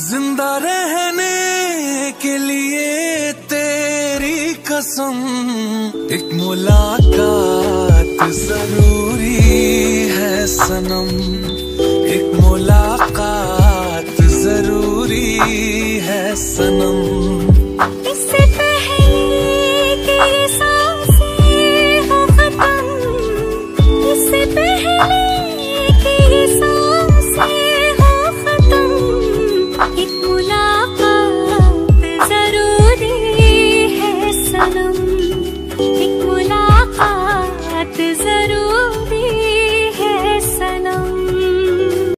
ज़िंदा रहने के लिए तेरी कसम। एक मुलाकात ज़रूरी है सनम। एक मुलाकात ज़रूरी है सनम। इससे ൂതീ